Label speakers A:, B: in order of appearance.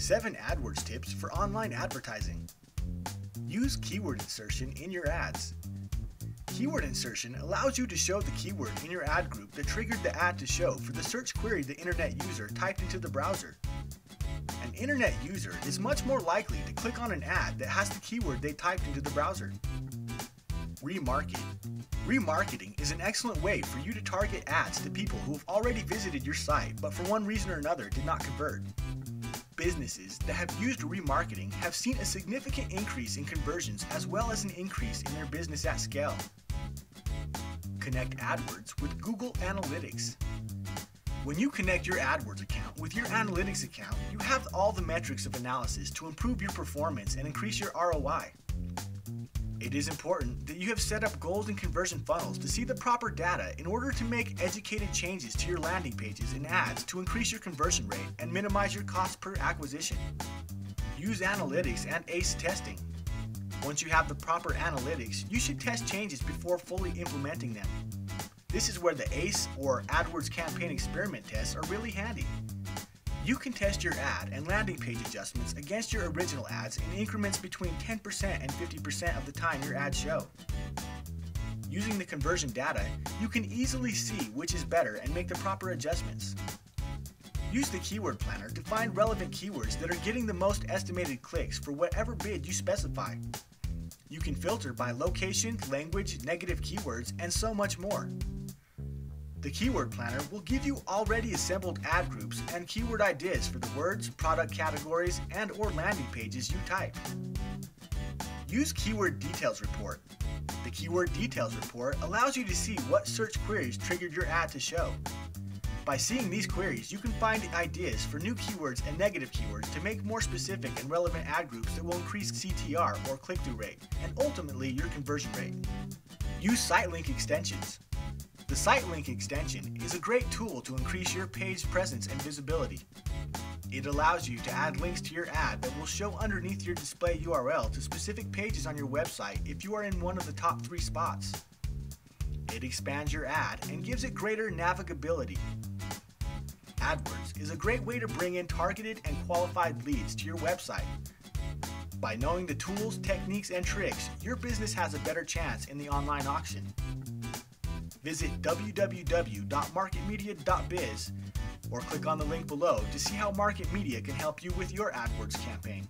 A: 7 AdWords tips for online advertising. Use keyword insertion in your ads. Keyword insertion allows you to show the keyword in your ad group that triggered the ad to show for the search query the internet user typed into the browser. An internet user is much more likely to click on an ad that has the keyword they typed into the browser. Remarket. Remarketing is an excellent way for you to target ads to people who have already visited your site but for one reason or another did not convert. Businesses that have used remarketing have seen a significant increase in conversions as well as an increase in their business at scale. Connect AdWords with Google Analytics. When you connect your AdWords account with your Analytics account, you have all the metrics of analysis to improve your performance and increase your ROI. It is important that you have set up goals and conversion funnels to see the proper data in order to make educated changes to your landing pages and ads to increase your conversion rate and minimize your cost per acquisition. Use analytics and ACE testing. Once you have the proper analytics, you should test changes before fully implementing them. This is where the ACE or AdWords Campaign Experiment tests are really handy. You can test your ad and landing page adjustments against your original ads in increments between 10% and 50% of the time your ads show. Using the conversion data, you can easily see which is better and make the proper adjustments. Use the keyword planner to find relevant keywords that are getting the most estimated clicks for whatever bid you specify. You can filter by location, language, negative keywords, and so much more. The Keyword Planner will give you already assembled ad groups and keyword ideas for the words, product categories, and or landing pages you type. Use Keyword Details Report. The Keyword Details Report allows you to see what search queries triggered your ad to show. By seeing these queries, you can find ideas for new keywords and negative keywords to make more specific and relevant ad groups that will increase CTR or click-through rate, and ultimately your conversion rate. Use site link extensions. The Site Link extension is a great tool to increase your page presence and visibility. It allows you to add links to your ad that will show underneath your display URL to specific pages on your website if you are in one of the top three spots. It expands your ad and gives it greater navigability. AdWords is a great way to bring in targeted and qualified leads to your website. By knowing the tools, techniques, and tricks, your business has a better chance in the online auction. Visit www.marketmedia.biz or click on the link below to see how Market Media can help you with your AdWords campaign.